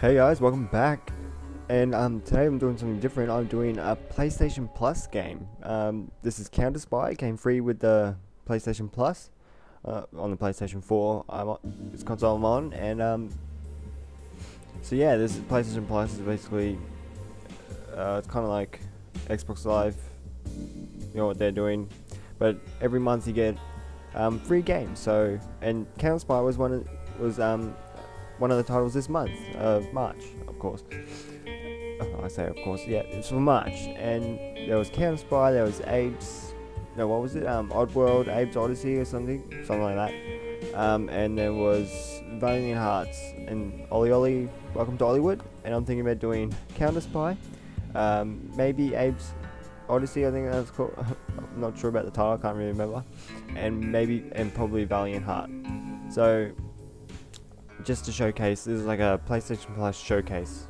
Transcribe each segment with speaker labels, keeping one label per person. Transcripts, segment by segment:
Speaker 1: Hey guys, welcome back. And um, today I'm doing something different. I'm doing a PlayStation Plus game. Um, this is CounterSpy. It came free with the PlayStation Plus uh, on the PlayStation 4. I'm on, this console I'm on, and um, so yeah, this PlayStation Plus is basically uh, it's kind of like Xbox Live. You know what they're doing, but every month you get um, free games. So and CounterSpy was one of, was um, one of the titles this month of March, of course. Oh, I say of course, yeah, it's for March, and there was CounterSpy, there was Abe's, no, what was it? Um, Oddworld, Abe's Odyssey or something, something like that. Um, and there was Valiant Hearts and OlliOlli, Welcome to Hollywood, and I'm thinking about doing CounterSpy, um, maybe Abe's Odyssey, I think that's called. I'm not sure about the title, I can't really remember, and maybe and probably Valiant Heart. So just to showcase, this is like a PlayStation Plus showcase.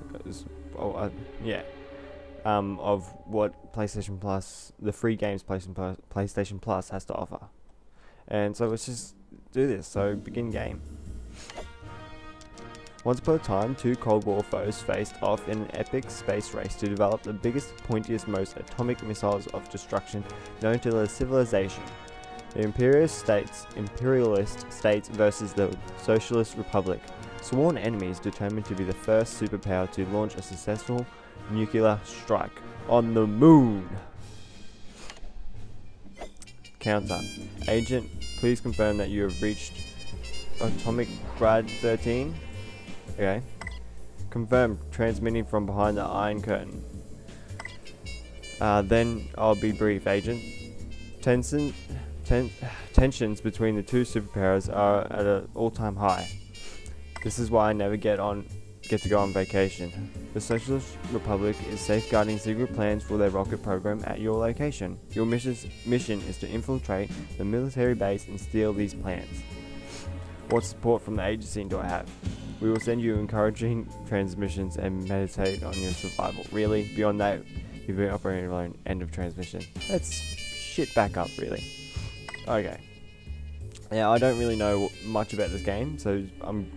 Speaker 1: Oh, uh, yeah. Um, of what PlayStation Plus, the free games PlayStation Plus, PlayStation Plus has to offer. And so let's just do this. So begin game. Once upon a time, two Cold War foes faced off in an epic space race to develop the biggest, pointiest, most atomic missiles of destruction known to the civilization. The imperialist states, imperialist states versus the socialist republic. Sworn enemies determined to be the first superpower to launch a successful nuclear strike on the moon. Counter. Agent, please confirm that you have reached Atomic Grad 13. Okay. Confirm transmitting from behind the Iron Curtain. Uh, then I'll be brief, Agent. Tencent, ten tensions between the two superpowers are at an all-time high. This is why I never get on get to go on vacation. The Socialist Republic is safeguarding secret plans for their rocket program at your location. Your mission is to infiltrate the military base and steal these plans. What support from the agency do I have? We will send you encouraging transmissions and meditate on your survival. Really? Beyond that, you've been operating alone. End of transmission. Let's shit back up, really. Okay. Yeah, I don't really know much about this game, so I'm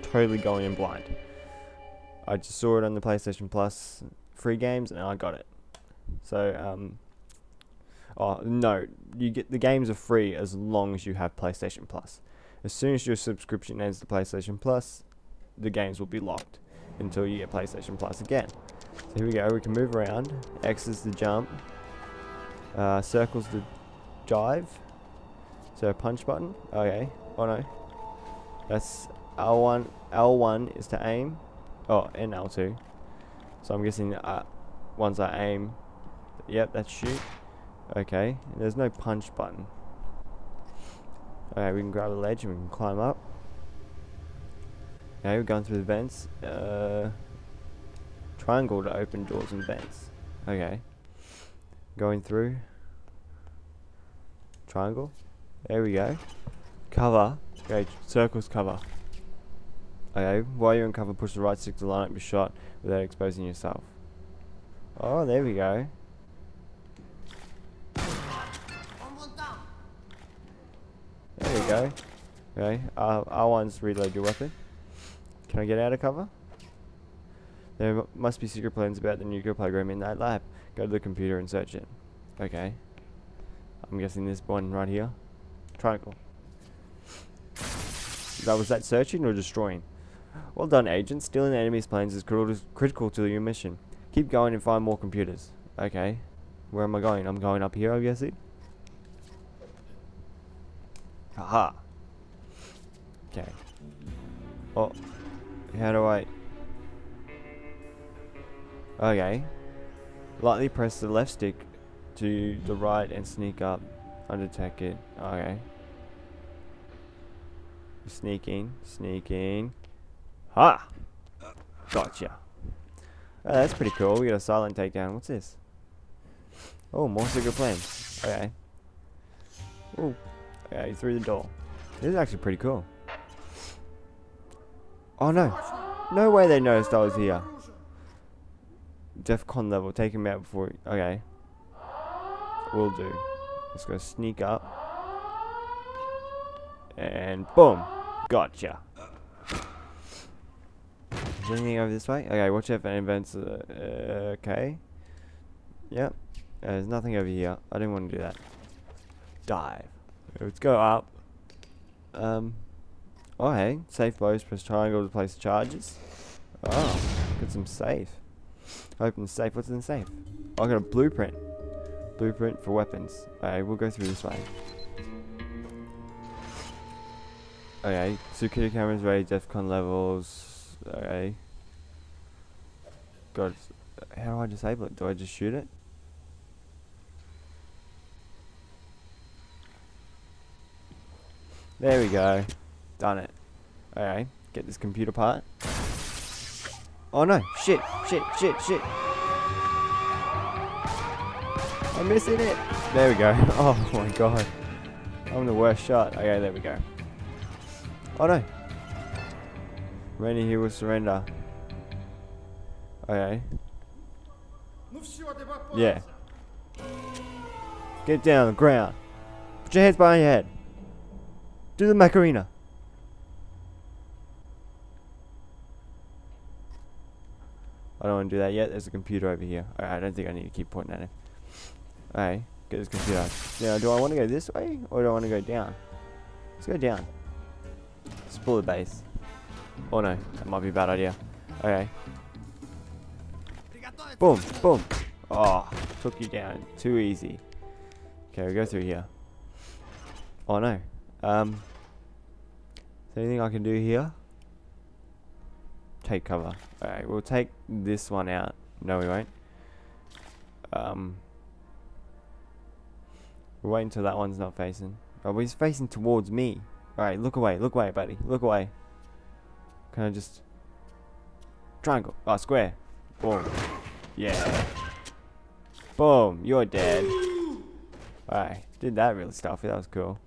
Speaker 1: totally going in blind. I just saw it on the PlayStation Plus free games and I got it. So, um, oh no, you get the games are free as long as you have PlayStation Plus. As soon as your subscription ends to PlayStation Plus, the games will be locked until you get PlayStation Plus again. So here we go, we can move around. X is the jump. Uh, circles the So punch button. Okay. Oh no. That's L1. L1 is to aim. Oh, and L2. So I'm guessing uh, once I aim, yep, that's shoot. Okay, there's no punch button. Okay, we can grab a ledge and we can climb up. Okay, we're going through the vents. Uh, triangle to open doors and vents. Okay. Going through. Triangle. There we go. Cover. Okay, circles cover. Okay, while you're in cover, push the right stick to line up your shot without exposing yourself. Oh, there we go. There we go. Okay, uh, R1's reload your weapon. Can I get out of cover? There must be secret plans about the nuclear program in that lab. Go to the computer and search it. Okay. I'm guessing this one right here. Triangle. That was that searching or destroying? Well done, agent. Stealing the enemy's planes is critical to your mission. Keep going and find more computers. Okay. Where am I going? I'm going up here, I guess it. Aha. Okay. Oh. How do I... Okay. Lightly press the left stick to the right and sneak up. Undetect it. Okay. Sneaking. Sneaking. Ha! Gotcha. Oh, that's pretty cool. We got a silent takedown. What's this? Oh, more secret plans. Okay. Oh. yeah, Okay, threw the door. This is actually pretty cool. Oh no. No way they noticed I was here. DEFCON level. Take him out before... Okay. Will do. Let's go sneak up. And boom. Gotcha. Is anything over this way? Okay, watch out for events. Uh, okay. Yep. Uh, there's nothing over here. I didn't want to do that. Dive. Let's go up. Um. Oh, hey. Safe blows. Press triangle to place charges. Oh, got some safe. Open the safe. What's in the safe? Oh, I got a blueprint. Blueprint for weapons. Okay, we'll go through this way. Okay, security cameras ready, DEFCON levels. Okay. God, how do I disable it? Do I just shoot it? There we go. Done it. Okay, get this computer part. Oh no, shit, shit, shit, shit. I'm missing it. There we go. Oh my god. I'm the worst shot. Okay, there we go. Oh no. Rainy here will surrender. Okay. Yeah. Get down on the ground. Put your hands behind your head. Do the Macarena. I don't want to do that yet. There's a computer over here. I don't think I need to keep pointing at it. Alright, get this computer. Now, do I want to go this way or do I want to go down? Let's go down. Let's pull the base. Oh no, that might be a bad idea. Okay. Boom, boom. Oh, took you down. Too easy. Okay, we go through here. Oh no. Um, is there anything I can do here? Take cover. Alright, we'll take this one out. No, we won't. Um, we'll wait until that one's not facing. Oh, he's facing towards me. Alright, look away, look away, buddy. Look away. Can I just... Triangle. Oh, square. Boom. Yeah. Boom, you're dead. Alright, did that really stuffy, that was cool.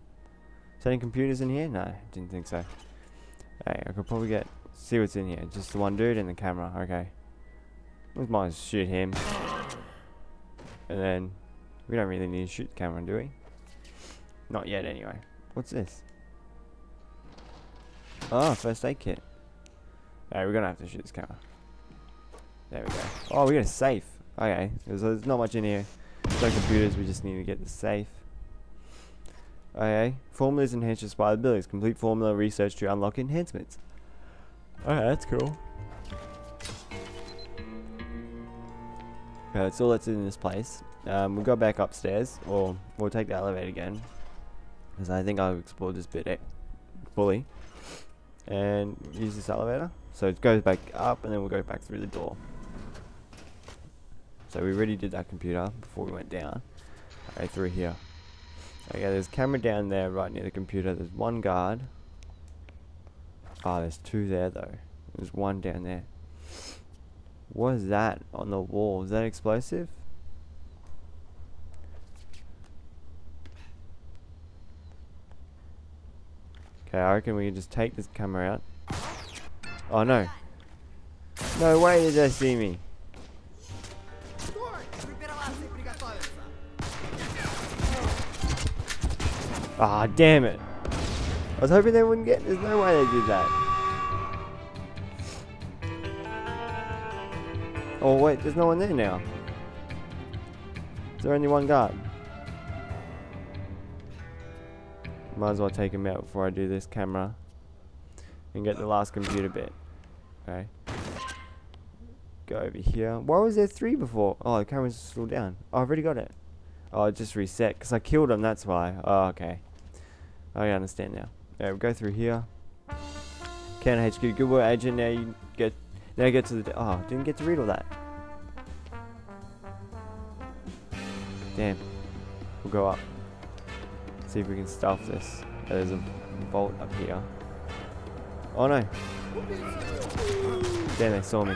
Speaker 1: Is any computers in here? No, didn't think so. Alright, I could probably get see what's in here. Just the one dude and the camera. Okay. We might shoot him. And then we don't really need to shoot the camera, do we? Not yet, anyway. What's this? Oh, first aid kit. Alright, we're gonna have to shoot this camera. There we go. Oh, we got a safe. Okay, there's, there's not much in here. No computers, we just need to get the safe. Okay, formulas enhance your spy abilities. Complete formula research to unlock enhancements. Okay, that's cool. Okay, that's all that's in this place. Um, we'll go back upstairs, or we'll take the elevator again. Because I think I've explored this bit eh, fully. And use this elevator. So it goes back up, and then we'll go back through the door. So we already did that computer before we went down. Okay, through here. Okay, there's camera down there right near the computer. There's one guard. Ah, oh, there's two there though. There's one down there. What is that on the wall? Is that explosive? Okay, I reckon we can just take this camera out. Oh no. No way did they see me. Ah, oh, damn it. I was hoping they wouldn't get. There's no way they did that. Oh wait, there's no one there now. Is there only one guard? Might as well take him out before I do this camera. And get the last computer bit. Okay. Go over here. Why was there three before? Oh, the camera's still down. Oh, I've already got it. Oh, it just reset. Because I killed him, that's why. Oh, okay. Oh, I understand now. Yeah, we'll go through here. Can HQ, good work, agent. Now you get, now get to the. Oh, didn't get to read all that. Damn. We'll go up. See if we can stuff this. There's a vault up here. Oh no. Damn, they saw me.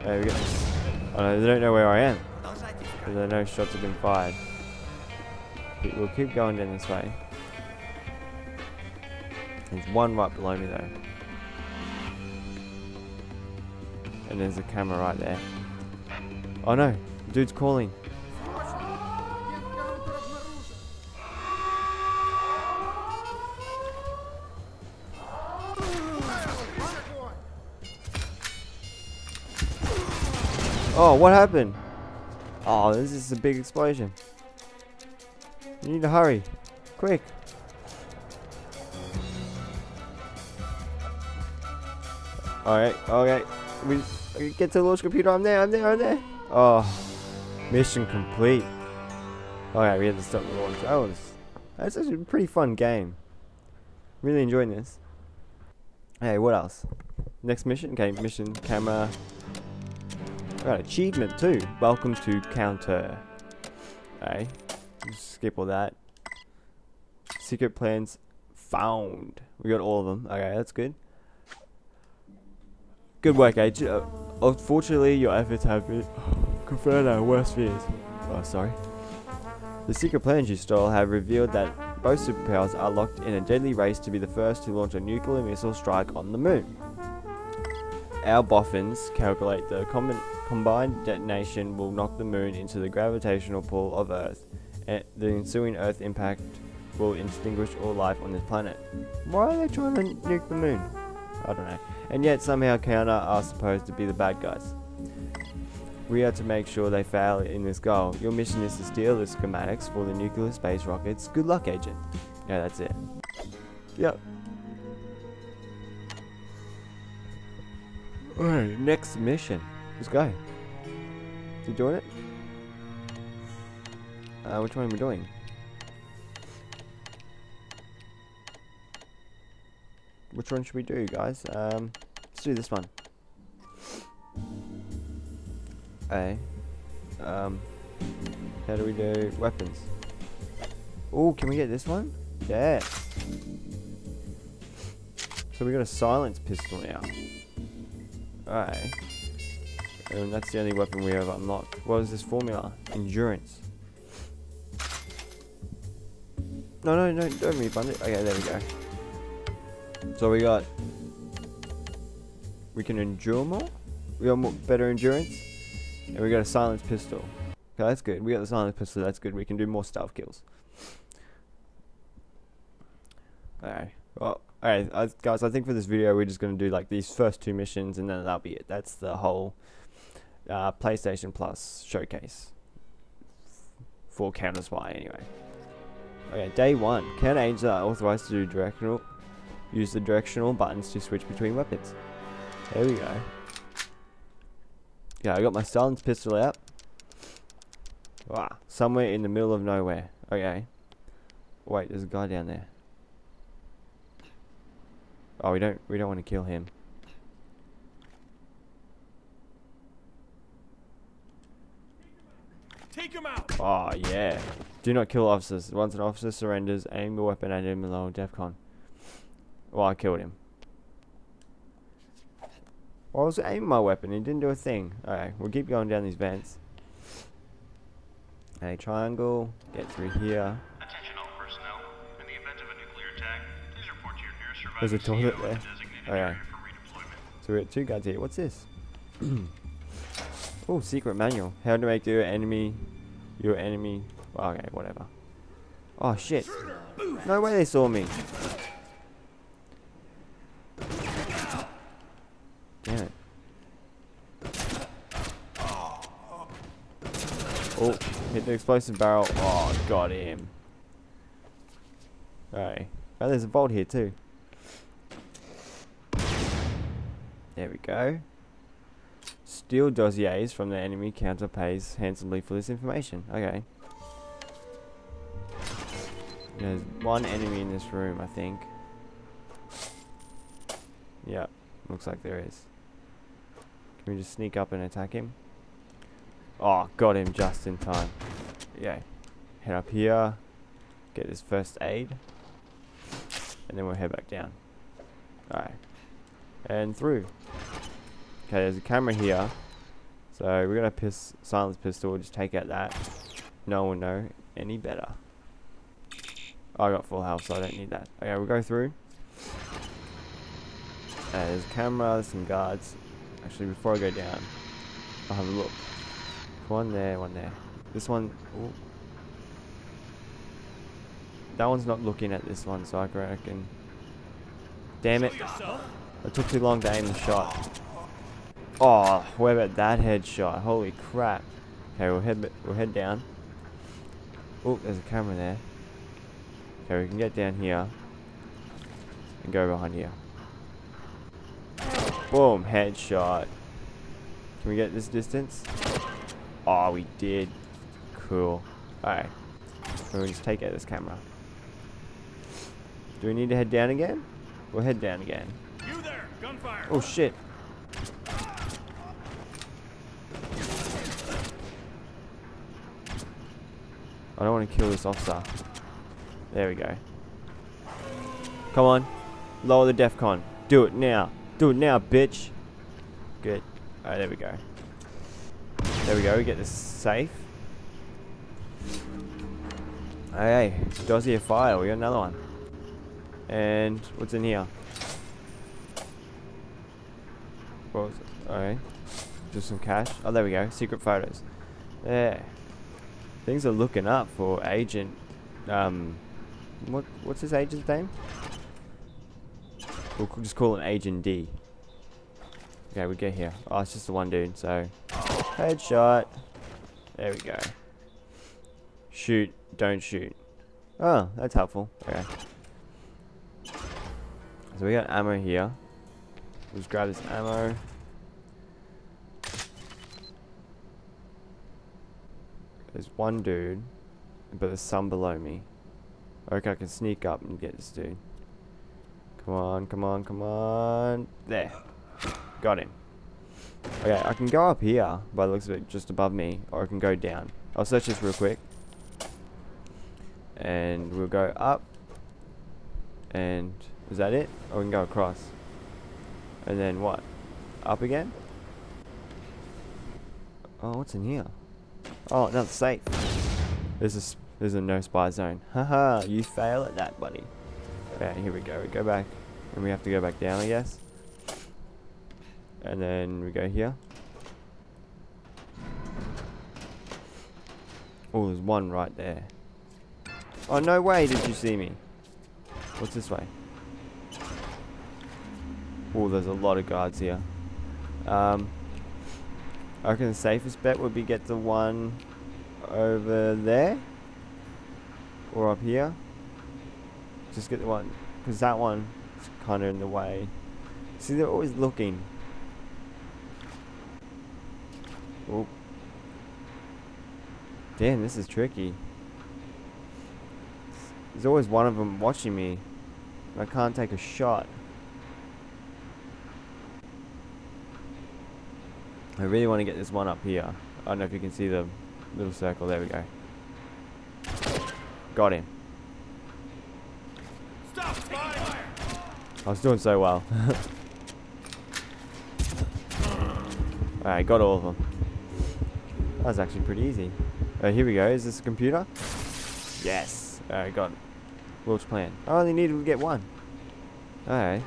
Speaker 1: There we go. Oh no, they don't know where I am. Because know shots have been fired. We'll keep going down this way. There's one right below me though. And there's a camera right there. Oh no, dude's calling. Oh, what happened? Oh, this is a big explosion. You need to hurry. Quick. Alright, okay. We, get to the launch computer. I'm there, I'm there, I'm there. Oh, mission complete. Alright, we had to stop the launch. That was, that's actually a pretty fun game. Really enjoying this. Hey, what else? Next mission? Okay, mission, camera. Got achievement too. Welcome to counter. Hey, skip all that. Secret plans found. We got all of them. Okay, that's good. Good work, Agent. Uh, unfortunately, your efforts have been confirmed our worst fears. Oh, sorry. The secret plans you stole have revealed that both superpowers are locked in a deadly race to be the first to launch a nuclear missile strike on the moon. Our boffins calculate the com combined detonation will knock the moon into the gravitational pull of Earth, and the ensuing Earth impact will extinguish all life on this planet. Why are they trying to nuke the moon? I don't know. And yet somehow Counter are supposed to be the bad guys. We are to make sure they fail in this goal. Your mission is to steal the schematics for the nuclear space rockets. Good luck, Agent. Yeah, that's it. Yep. Alright, next mission. Let's go. You doing it? Uh, which one are we doing? Which one should we do, guys? Um, let's do this one. A. Um, how do we do weapons? Oh, can we get this one? Yeah. So we got a silence pistol now. Alright. And that's the only weapon we have unlocked. What is this formula? Endurance. No, no, no, don't refund it. Okay, there we go. So we got... We can endure more? We got more, better endurance? And we got a silence pistol. Okay, that's good. We got the silence pistol, that's good. We can do more stealth kills. Alright. Well, alright, uh, guys, I think for this video we're just going to do like these first two missions and then that'll be it. That's the whole uh, PlayStation Plus showcase. For CounterSpy, anyway. Okay, day one. Agents are authorized to do directional Use the directional buttons to switch between weapons. There we go. Yeah, I got my silence pistol out. Wow, somewhere in the middle of nowhere. Okay. Wait, there's a guy down there. Oh, we don't we don't want to kill him.
Speaker 2: Take him out.
Speaker 1: Oh yeah. Do not kill officers. Once an officer surrenders, aim your weapon at him below DEFCON. Well, I killed him. Well, I was aiming my weapon. He didn't do a thing. Alright, we'll keep going down these vents. A triangle. Get through here.
Speaker 3: Attention all personnel. In the event of a nuclear attack, please report to your nearest surviving
Speaker 1: There's a toilet there.
Speaker 3: and designated
Speaker 1: Oh, yeah.
Speaker 3: area for redeployment.
Speaker 1: So we got two guys here. What's this? oh, secret manual. How to make your enemy your enemy. Well, okay, whatever. Oh shit! No way they saw me. Damn it. Oh, hit the explosive barrel. Oh, got him. Oh, there's a vault here too. There we go. Steal dossiers from the enemy counter pays handsomely for this information. Okay. There's one enemy in this room, I think. Yeah, looks like there is. Can we just sneak up and attack him? Oh, got him just in time. Yeah. Head up here. Get his first aid. And then we'll head back down. Alright. And through. Okay, there's a camera here. So we're gonna piss silence pistol, we'll just take out that. No one know any better. Oh, I got full health, so I don't need that. Okay, we'll go through. Uh, there's a camera, there's some guards. Actually, before I go down, I'll have a look. One there, one there. This one, ooh. That one's not looking at this one, so I reckon. Damn it. I took too long to aim the shot. Oh, where about that headshot? Holy crap. Okay, we'll head, we'll head down. Oh, there's a camera there. Okay, we can get down here. And go behind here. Boom, headshot. Can we get this distance? Oh, we did. Cool. Alright. So we just take out this camera. Do we need to head down again? We'll head down again.
Speaker 3: There! Gunfire!
Speaker 1: Oh shit. I don't want to kill this officer. There we go. Come on. Lower the DEFCON. Do it now. Do it now, bitch. Good. Alright, there we go. There we go. We get this safe. Hey, dossier file. We got another one. And what's in here? What was it? Alright. Just some cash. Oh, there we go. Secret photos. There. Things are looking up for Agent. Um, what what's his agent's name? We'll just call him Agent D. Okay, we get here. Oh, it's just the one dude. So, headshot. There we go. Shoot. Don't shoot. Oh, that's helpful. Okay. So we got ammo here. Let's grab this ammo. There's one dude, but there's some below me. Okay, I can sneak up and get this dude. Come on, come on, come on. There. Got him. Okay, I can go up here, by the looks of it, just above me, or I can go down. I'll search this real quick. And we'll go up. And is that it? Or we can go across. And then what? Up again? Oh, what's in here? Oh, another safe. This is this is a no spy zone. Haha, you fail at that, buddy. Okay, here we go. We go back, and we have to go back down, I guess. And then we go here. Oh, there's one right there. Oh, no way did you see me. What's this way? Oh, there's a lot of guards here. Um, I reckon the safest bet would be get the one over there. Or up here. Just get the one. Because that one is kind of in the way. See, they're always looking. Oh. Damn, this is tricky. There's always one of them watching me. I can't take a shot. I really want to get this one up here. I don't know if you can see the little circle. There we go. Got him.
Speaker 3: Stop! Spy!
Speaker 1: I was doing so well. Alright, got all of them. That was actually pretty easy. Uh, here we go. Is this a computer? Yes. Alright, got it. Wilkes plan. I only needed to get one. Alright.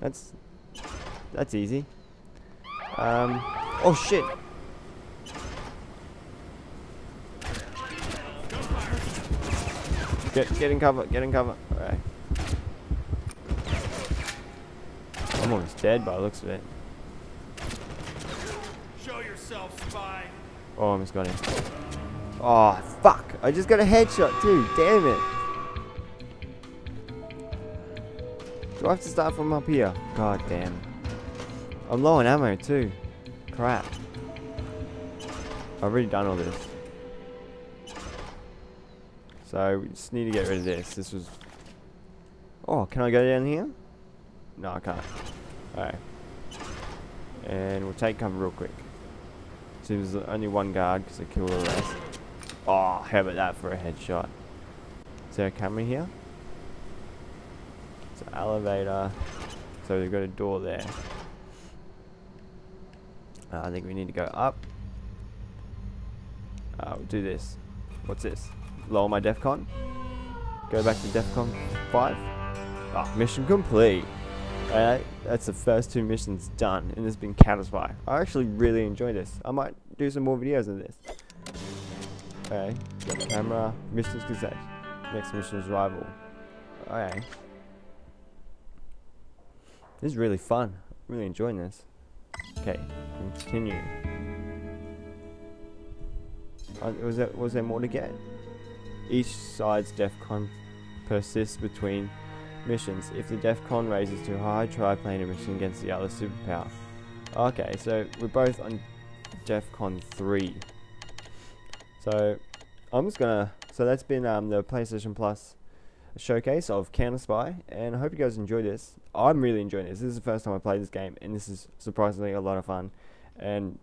Speaker 1: That's... That's easy. Um... Oh shit! Get, get in cover, get in cover. Alright. I'm almost dead by the looks of it.
Speaker 3: Show yourself, spy!
Speaker 1: Oh, I almost got him. Oh, fuck! I just got a headshot too, damn it! Do I have to start from up here? God damn. I'm low on ammo too. Crap. I've already done all this. So, we just need to get rid of this. This was... Oh, can I go down here? No, I can't. Alright. And we'll take cover real quick. Seems there's only one guard because I killed the rest. Oh, how about that for a headshot? Is there a camera here? It's an elevator. So we've got a door there. Uh, I think we need to go up. Uh, we'll do this. What's this? Lower my DEFCON. Go back to DEFCON 5. Ah, mission complete. Alright, that's the first two missions done, and it's been Spy. I actually really enjoyed this. I might do some more videos of this. Okay, camera, missions cassette. Next mission is rival. Okay. This is really fun. Really enjoying this. Okay, continue. Uh, was there was there more to get? Each side's DEFCON persists between missions. If the DEFCON raises too high, try playing a mission against the other superpower. Okay, so we're both on DEFCON 3. So I'm just gonna. So that's been um, the PlayStation Plus showcase of CounterSpy, and I hope you guys enjoy this. I'm really enjoying this. This is the first time I played this game, and this is surprisingly a lot of fun. And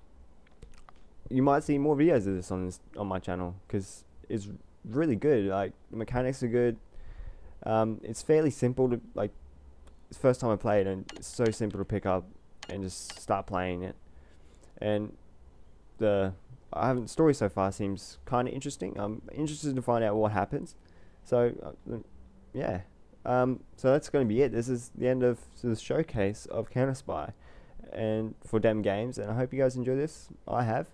Speaker 1: you might see more videos of this on this on my channel because it's really good. Like the mechanics are good. Um, it's fairly simple to like. It's first time I played, and it's so simple to pick up and just start playing it. And the I haven't story so far seems kind of interesting. I'm interested to find out what happens. So uh, yeah. Um, so that's going to be it. This is the end of the showcase of CounterSpy, and for Dem Games. And I hope you guys enjoy this. I have,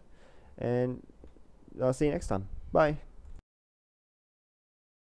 Speaker 1: and I'll see you next time. Bye.